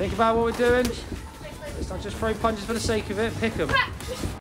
Think about what we're doing. Let's not just throw punches for the sake of it. Pick them.